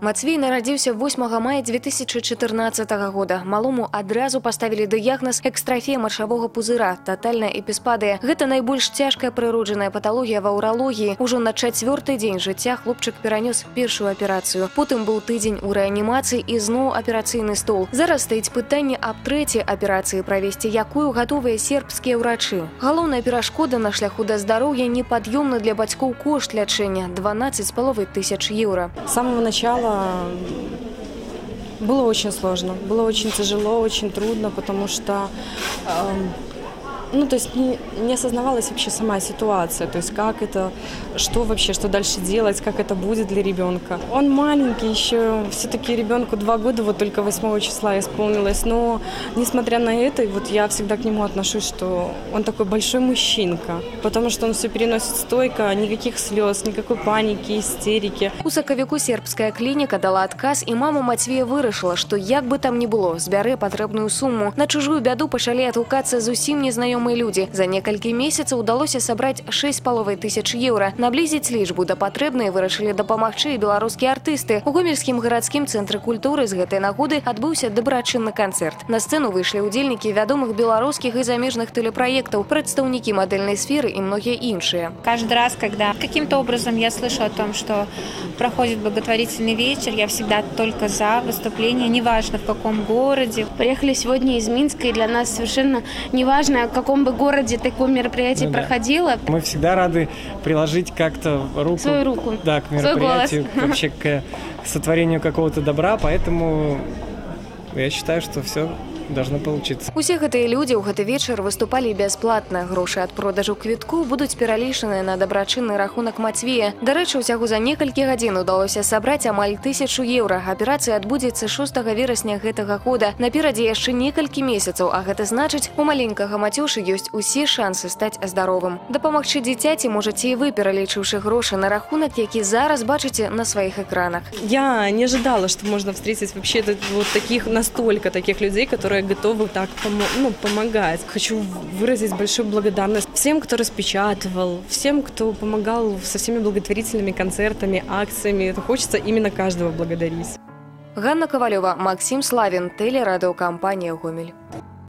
Мацвей нарадзіўся 8 мая 2014 года. Малому адразу паставілі дыягназ экстрафія маршавога пузыра, татальная эпіспадыя. Гэта найбольш цяжкая прыроджаная паталогія ва ўралогіі. Ужо на чацвёрты дзень жыцця хлопчык перанёс першую аперацыю. Потым быў тыдзень у рэанімацыі і зноў аперацыйны стол. Зараз стаіць пытанне аб трэцяй аперацыі правесці, якую гатовыя сербскія ўрачы. Галоўная перашкода на шляху да здароўя непад'ёмны для бацькоў кошт лячэння 12 з паловай тысяч еўра. С самого начала было очень сложно, было очень тяжело, очень трудно, потому что эм, ну, то есть не, не осознавалась вообще сама ситуация, то есть как это, что вообще, что дальше делать, как это будет для ребенка. Он маленький еще, все-таки ребенку два года, вот только 8 числа исполнилось, но несмотря на это, вот я всегда к нему отношусь, что он такой большой мужчинка, потому что он все переносит стойко, никаких слез, никакой паники, истерики. У сакавіку сербская клініка дала адказ і мама Мацвея вырашыла, што як бы там ні было, збярэ патрэбную суму. На чужую бяду пачалі адгукацца зусім незнаёмыя людзі. За некалькі месяцаў удалося сабраць 6 паловай тысяч еўра. Наблізіць лічбу да патрэбнай вырашылі дапамагчы і беларускія артысты. У гомельскім гарадскім цэнтры культуры з гэтай нагоды адбыўся дабрачынны канцэрт. На сцэну выйшлі ўдзельнікі вядомых беларускіх і замежных тэлепраектаў, прадстаўнікі мадэльнай сферы і многія іншыя. Каждый раз, когда каким-то образом я слышу о том, что проходит благотворительный вечер, я всегда только за выступление, неважно в каком городе. Приехали сегодня из Минска, и для нас совершенно неважно, в каком бы городе такое мероприятие Ну да. проходило. Мы всегда рады приложить как-то руку, Свою руку. да, к мероприятию, вообще к сотворению какого-то добра, поэтому я считаю, что все должно получиться. Усе гэтыя людзі ў гэты вечар выступалі бясплатна. Грошы ад продажу квітку будуць пералічаныя на дабрачынны рахунак Мацвея. Дарэчы, усяго за некалькі гадзін удалося сабраць амаль тысячу еўра. Аперацыя адбудзецца 6 верасня гэтага года. Наперадзе яшчэ некалькі месяцаў, а гэта значыць, у маленькага мацюшы ёсць усе шансы стаць здаровым. Дапамагчы дзіцяці можаце і вы, пералічыўшы грошы на рахунак, які зараз бачыце на сваіх экранах. Я не ожидала, что можно встретить вообще тут вот таких, настолько таких людей, которые готовы так помо- ну, помогать. Хочу выразить большую благодарность всем, кто распечатывал, всем, кто помогал со всеми благотворительными концертами, акциями. Это хочется именно каждого благодарить. Ганна Кавалёва, Максим Славін, тэлерадыёкампанія Гомель.